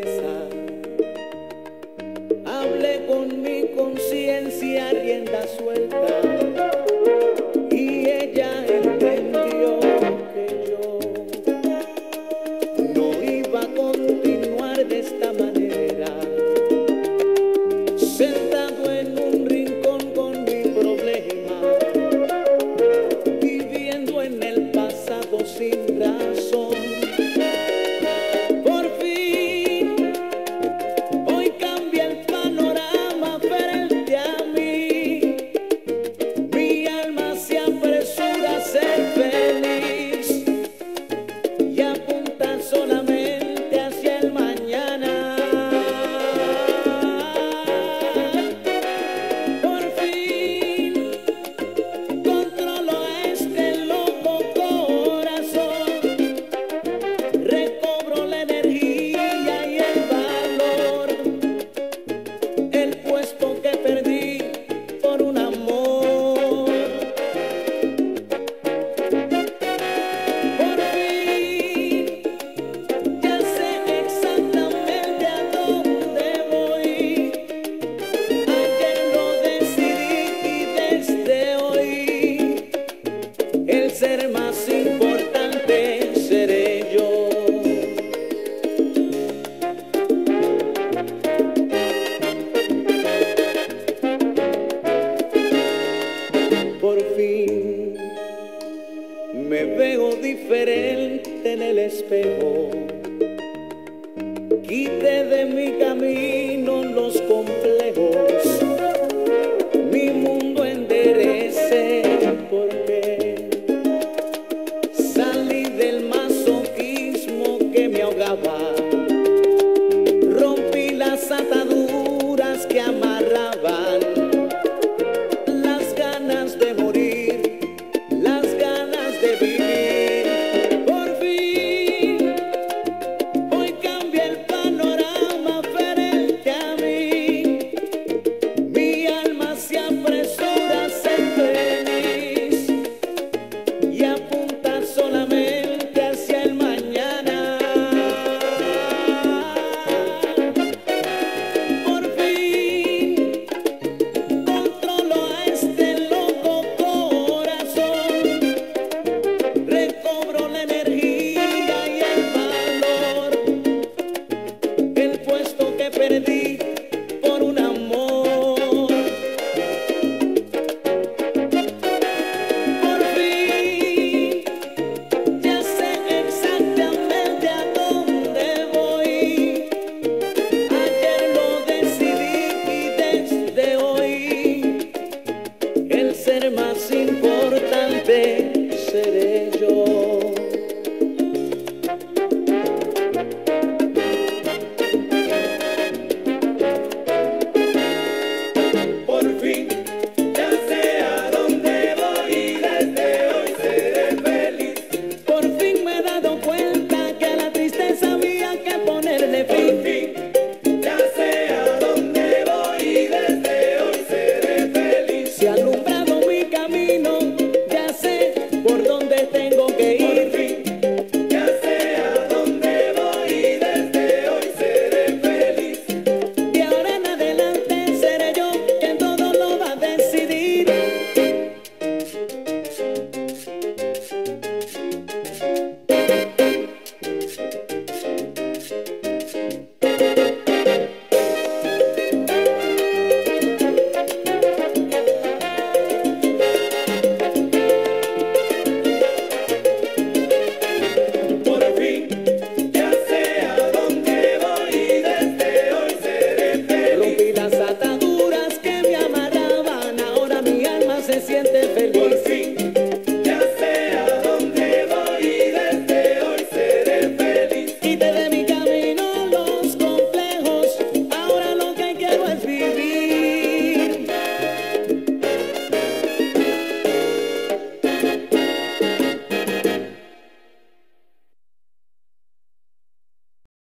tristeza. Hablé con mi conciencia, rienda suelta. me veo diferente en el espejo. Quite de mi camino los complejos. ser más